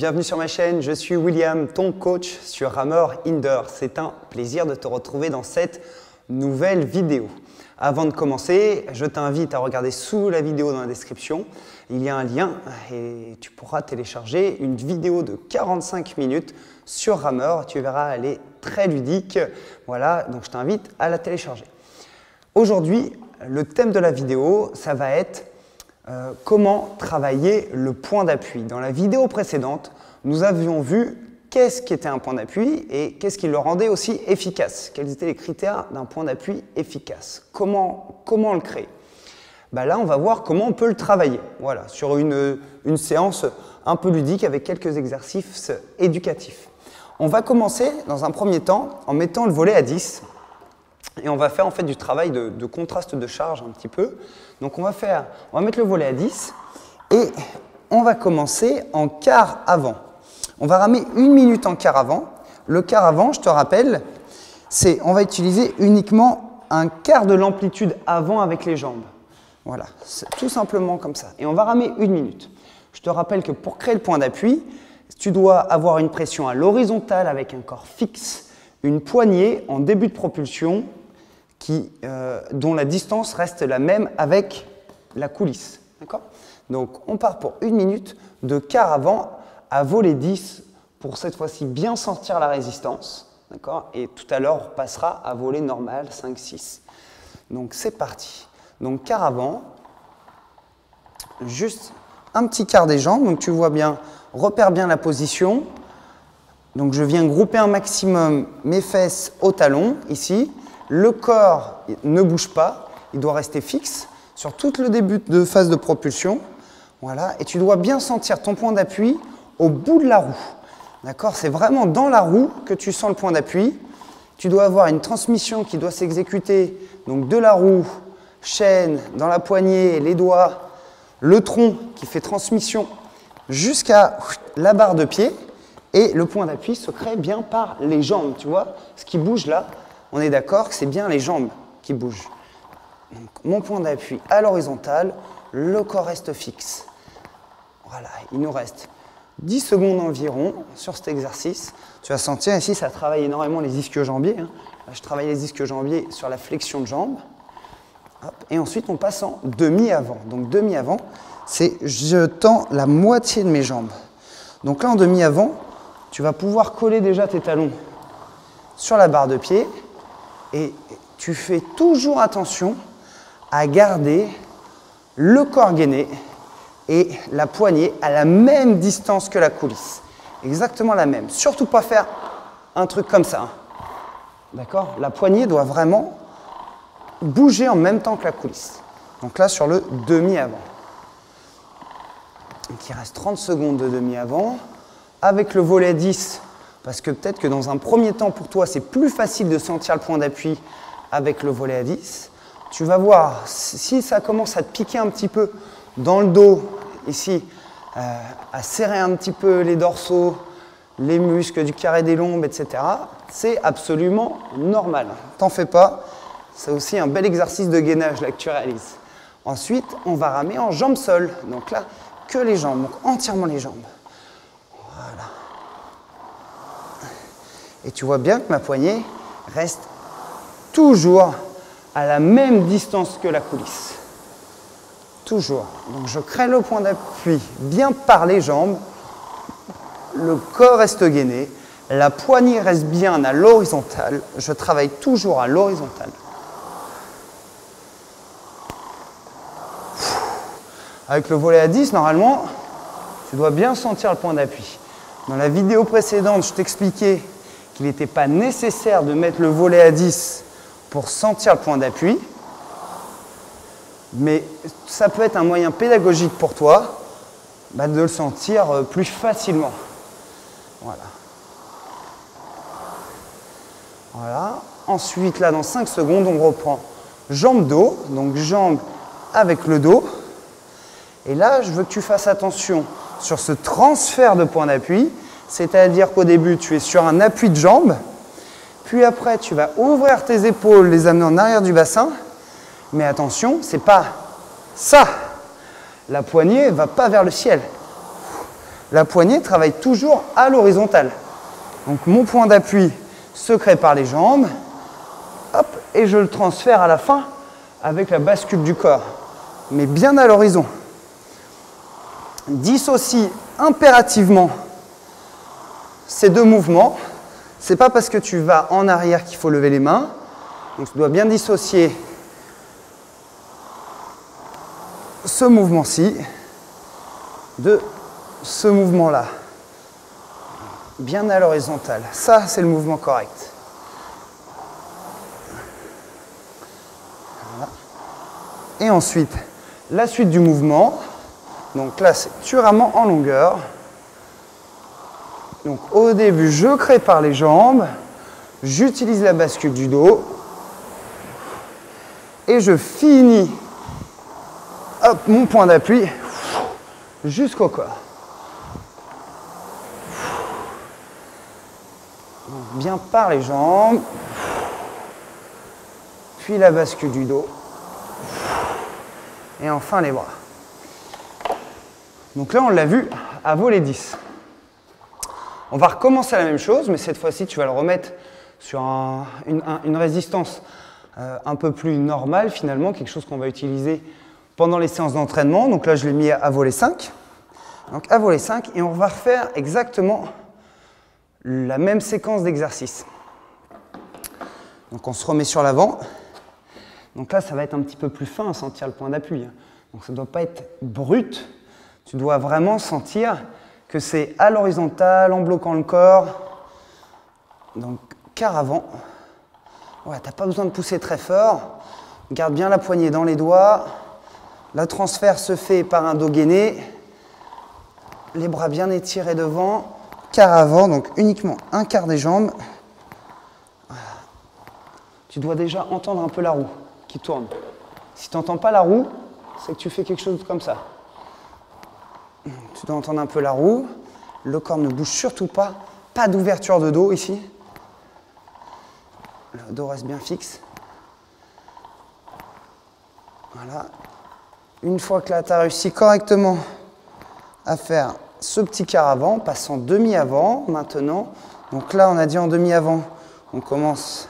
bienvenue sur ma chaîne, je suis William, ton coach sur Hammer Indoor. C'est un plaisir de te retrouver dans cette nouvelle vidéo. Avant de commencer, je t'invite à regarder sous la vidéo dans la description. Il y a un lien et tu pourras télécharger une vidéo de 45 minutes sur Hammer. Tu verras, elle est très ludique. Voilà, donc je t'invite à la télécharger. Aujourd'hui, le thème de la vidéo, ça va être euh, comment travailler le point d'appui. Dans la vidéo précédente, nous avions vu qu'est-ce qui était un point d'appui et qu'est-ce qui le rendait aussi efficace. Quels étaient les critères d'un point d'appui efficace comment, comment le créer bah Là, on va voir comment on peut le travailler. Voilà, sur une, une séance un peu ludique avec quelques exercices éducatifs. On va commencer dans un premier temps en mettant le volet à 10 et on va faire en fait du travail de, contraste de charge un petit peu. Donc on va faire, on va mettre le volet à 10 et on va commencer en quart avant. On va ramer une minute en quart avant. Le quart avant, je te rappelle, c'est on va utiliser uniquement un quart de l'amplitude avant avec les jambes. Voilà, tout simplement comme ça. Et on va ramer une minute. Je te rappelle que pour créer le point d'appui, tu dois avoir une pression à l'horizontale avec un corps fixe, une poignée en début de propulsion euh, dont la distance reste la même avec la coulisse. Donc on part pour une minute de quart avant à voler 10 pour cette fois-ci bien sentir la résistance. Et tout à l'heure, on passera à voler normal 5-6. Donc c'est parti. Donc quart avant, juste un petit quart des jambes. Donc tu vois bien, repère bien la position. Donc je viens grouper un maximum mes fesses au talon ici. Le corps ne bouge pas, il doit rester fixe sur tout le début de phase de propulsion. Voilà, et tu dois bien sentir ton point d'appui au bout de la roue. D'accord? C'est vraiment dans la roue que tu sens le point d'appui. Tu dois avoir une transmission qui doit s'exécuter donc de la roue, chaîne, dans la poignée, les doigts, le tronc qui fait transmission jusqu'à la barre de pied. Et le point d'appui se crée bien par les jambes, tu vois Ce qui bouge là, on est d'accord que c'est bien les jambes qui bougent. mon point d'appui à l'horizontale, le corps reste fixe. Voilà, il nous reste 10 secondes environ sur cet exercice. Tu vas sentir ici, ça travaille énormément les ischio-jambiers. Hein. Je travaille les ischio-jambiers sur la flexion de jambe. Et ensuite, on passe en demi-avant. Donc demi-avant, c'est je tends la moitié de mes jambes. Donc là, en demi-avant, tu vas pouvoir coller déjà tes talons sur la barre de pied et tu fais toujours attention à garder le corps gainé et la poignée à la même distance que la coulisse. Exactement la même. Surtout pas faire un truc comme ça. Hein. D'accord? La poignée doit vraiment bouger en même temps que la coulisse. Donc là, sur le demi-avant. il reste 30 secondes de demi-avant. Avec le volet 10, parce que peut-être que dans un premier temps, pour toi, c'est plus facile de sentir le point d'appui avec le volet à 10. Tu vas voir, si ça commence à te piquer un petit peu dans le dos, ici, euh, à serrer un petit peu les dorsaux, les muscles du carré des lombes, etc., c'est absolument normal. T'en fais pas, c'est aussi un bel exercice de gainage que tu réalises. Ensuite, on va ramer en jambes-sol. Donc là, que les jambes, donc entièrement les jambes. Et tu vois bien que ma poignée reste toujours à la même distance que la coulisse. Toujours. Donc je crée le point d'appui bien par les jambes. Le corps reste gainé. La poignée reste bien à l'horizontale. Je travaille toujours à l'horizontale. Avec le volet à 10, normalement, tu dois bien sentir le point d'appui. Dans la vidéo précédente, je t'expliquais qu'il n'était pas nécessaire de mettre le volet à 10 pour sentir le point d'appui, mais ça peut être un moyen pédagogique pour toi bah, de le sentir euh, plus facilement. Voilà. Voilà. Ensuite, là, dans 5 secondes, on reprend jambe-dos, donc jambe avec le dos. Et là, je veux que tu fasses attention sur ce transfert de point d'appui, c'est-à-dire qu'au début, tu es sur un appui de jambe, puis après, tu vas ouvrir tes épaules, les amener en arrière du bassin, mais attention, c'est pas ça. La poignée va pas vers le ciel. la poignée travaille toujours à l'horizontale. Donc mon point d'appui se crée par les jambes, hop, et je le transfère à la fin avec la bascule du corps, mais bien à l'horizon. Dissocie impérativement ces deux mouvements. C'est pas parce que tu vas en arrière qu'il faut lever les mains. Donc tu dois bien dissocier ce mouvement-ci de ce mouvement-là. Bien à l'horizontale. Ça, c'est le mouvement correct. Et ensuite, la suite du mouvement. Donc là, c'est turamment en longueur. Donc au début, je crée par les jambes. J'utilise la bascule du dos. Et je finis mon point d'appui jusqu'au corps. Bien par les jambes, puis la bascule du dos, et enfin les bras. Donc là, on l'a vu à voler 10. On va recommencer la même chose, mais cette fois-ci, tu vas le remettre sur une, résistance euh, un peu plus normale, finalement, quelque chose qu'on va utiliser pendant les séances d'entraînement. Donc là, je l'ai mis à voler 5. Donc à voler 5, et on va refaire exactement la même séquence d'exercices. Donc on se remet sur l'avant. Donc là, ça va être un petit peu plus fin à sentir le point d'appui. Hein. Donc ça ne doit pas être brut. Tu dois vraiment sentir que c'est à l'horizontale, en bloquant le corps. Donc quart avant. Ouais, tu n'as pas besoin de pousser très fort. Garde bien la poignée dans les doigts. Le transfert se fait par un dos gainé. Les bras bien étirés devant. Quart avant, donc uniquement un quart des jambes. Tu dois déjà entendre un peu la roue qui tourne. Si tu n'entends pas la roue, c'est que tu fais quelque chose comme ça. Tu dois entendre un peu la roue. Le corps ne bouge surtout pas. Pas d'ouverture de dos ici. Le dos reste bien fixe. Voilà. Une fois que là, tu as réussi correctement à faire ce petit quart avant, passant demi-avant maintenant. Donc là, on a dit en demi-avant, on commence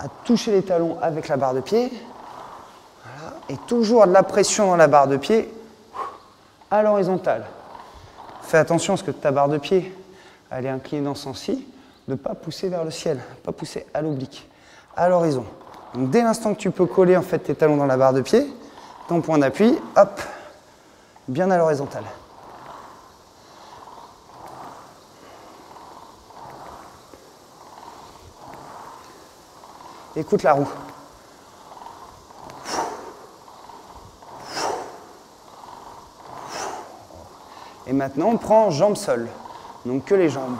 à toucher les talons avec la barre de pied. Et toujours de la pression dans la barre de pied à l'horizontale. Fais attention parce que ta barre de pied, elle est inclinée dans ce sens-ci, ne pas pousser vers le ciel, pas pousser à l'oblique, à l'horizon. Dès l'instant que tu peux coller en fait tes talons dans la barre de pied, ton point d'appui, hop, bien à l'horizontale. Écoute la roue. Et maintenant, on prend jambes sol. Donc que les jambes.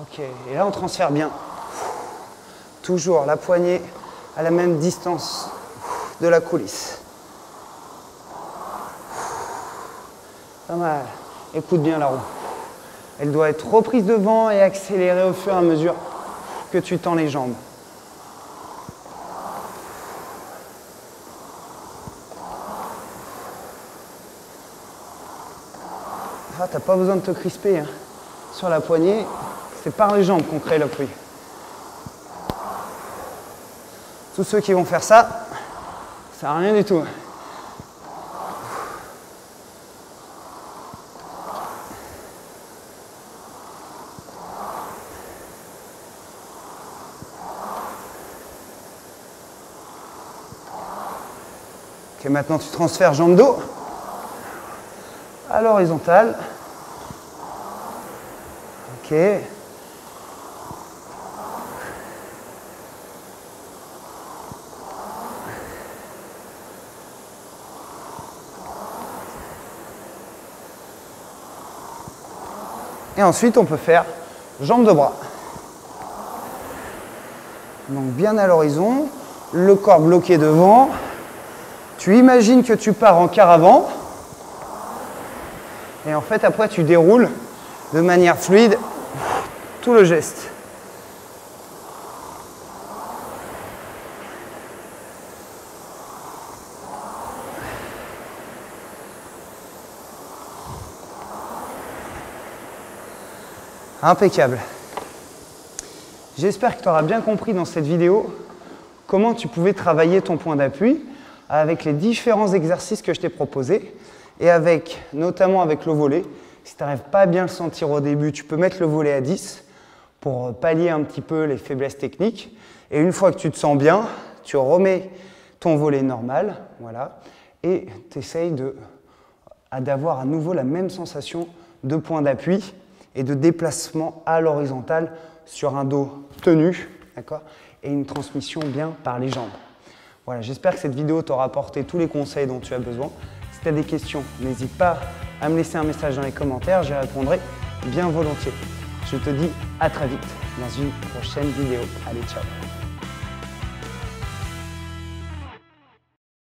Ok, et là on transfère bien. Toujours la poignée à la même distance de la coulisse. Pas mal. Écoute bien la roue. Elle doit être reprise devant et accélérée au fur et à mesure que tu tends les jambes. Ah, t'as pas besoin de te crisper hein. sur la poignée, c'est par les jambes qu'on crée l'appui. Tous ceux qui vont faire ça, ça sert à rien du tout. Ok, maintenant tu transfères jambe dos à l'horizontale. Ok. Et ensuite, on peut faire jambes de bras. Donc bien à l'horizon, le corps bloqué devant. Tu imagines que tu pars en quart avant. Et en fait, après, tu déroules de manière fluide tout le geste. Impeccable. J'espère que tu auras bien compris dans cette vidéo comment tu pouvais travailler ton point d'appui avec les différents exercices que je t'ai proposés et avec, notamment avec le volet. Si tu n'arrives pas à bien le sentir au début, tu peux mettre le volet à 10 pour pallier un petit peu les faiblesses techniques. Et une fois que tu te sens bien, tu remets ton volet normal, voilà, et tu essayes d'avoir à nouveau la même sensation de point d'appui et de déplacement à l'horizontale sur un dos tenu, d'accord, et une transmission bien par les jambes. Voilà, j'espère que cette vidéo t'aura apporté tous les conseils dont tu as besoin. Si tu as des questions, n'hésite pas à me laisser un message dans les commentaires, j'y répondrai bien volontiers. Je te dis à très vite dans une prochaine vidéo. Allez, ciao